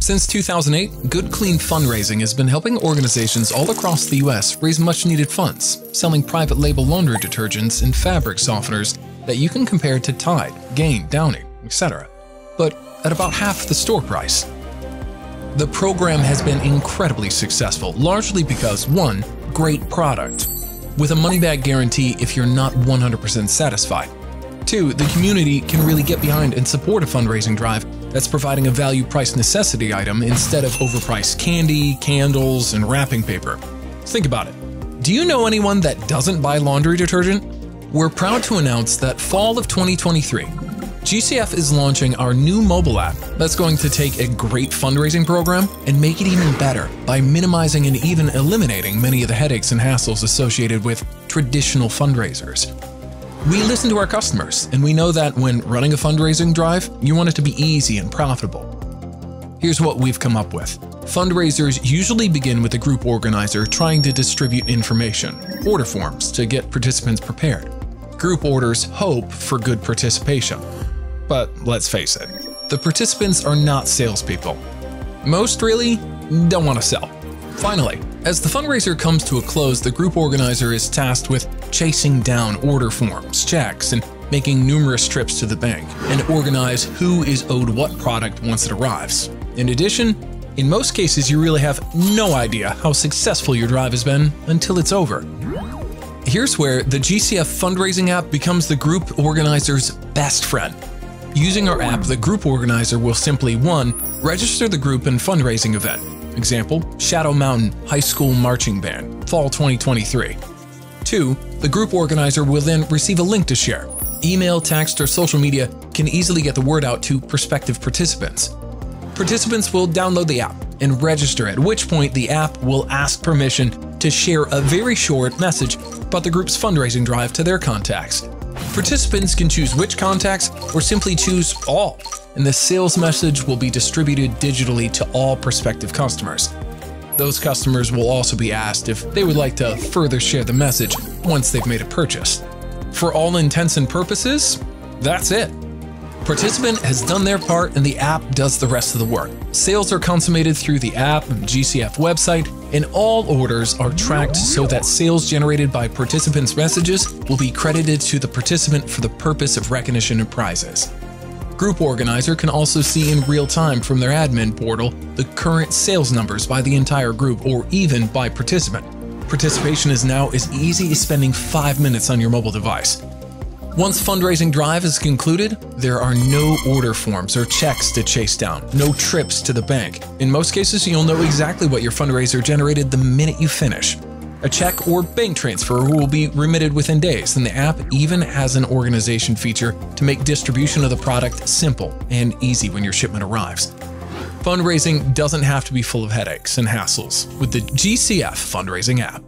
Since 2008, Good Clean Fundraising has been helping organizations all across the US raise much needed funds, selling private label laundry detergents and fabric softeners that you can compare to Tide, Gain, Downy, etc., but at about half the store price. The program has been incredibly successful, largely because 1. Great product, with a money back guarantee if you're not 100% satisfied. 2. The community can really get behind and support a fundraising drive that's providing a value price necessity item instead of overpriced candy, candles, and wrapping paper. Think about it. Do you know anyone that doesn't buy laundry detergent? We're proud to announce that fall of 2023, GCF is launching our new mobile app that's going to take a great fundraising program and make it even better by minimizing and even eliminating many of the headaches and hassles associated with traditional fundraisers. We listen to our customers, and we know that when running a fundraising drive, you want it to be easy and profitable. Here's what we've come up with. Fundraisers usually begin with a group organizer trying to distribute information, order forms to get participants prepared. Group orders hope for good participation. But let's face it, the participants are not salespeople. Most really don't want to sell. Finally, as the fundraiser comes to a close, the group organizer is tasked with chasing down order forms, checks, and making numerous trips to the bank, and organize who is owed what product once it arrives. In addition, in most cases, you really have no idea how successful your drive has been until it's over. Here's where the GCF fundraising app becomes the group organizer's best friend. Using our app, the group organizer will simply 1. Register the group and fundraising event, Example, Shadow Mountain High School Marching Band, Fall 2023. 2. The group organizer will then receive a link to share. Email, text, or social media can easily get the word out to prospective participants. Participants will download the app and register, at which point the app will ask permission to share a very short message about the group's fundraising drive to their contacts. Participants can choose which contacts or simply choose all and the sales message will be distributed digitally to all prospective customers. Those customers will also be asked if they would like to further share the message once they've made a purchase. For all intents and purposes, that's it. Participant has done their part and the app does the rest of the work. Sales are consummated through the app and GCF website, and all orders are tracked so that sales generated by participants' messages will be credited to the participant for the purpose of recognition and prizes. Group Organizer can also see in real time from their admin portal the current sales numbers by the entire group or even by participant. Participation is now as easy as spending 5 minutes on your mobile device. Once fundraising drive is concluded, there are no order forms or checks to chase down, no trips to the bank. In most cases, you'll know exactly what your fundraiser generated the minute you finish. A check or bank transfer will be remitted within days, and the app even has an organization feature to make distribution of the product simple and easy when your shipment arrives. Fundraising doesn't have to be full of headaches and hassles with the GCF fundraising app.